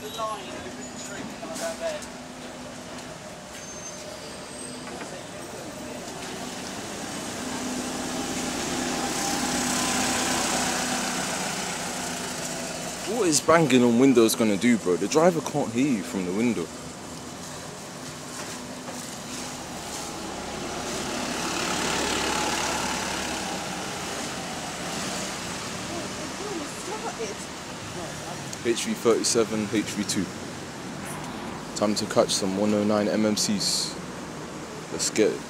What is banging on windows gonna do, bro? The driver can't hear you from the window. HV37, HV2. Time to catch some 109 MMCs. Let's get it.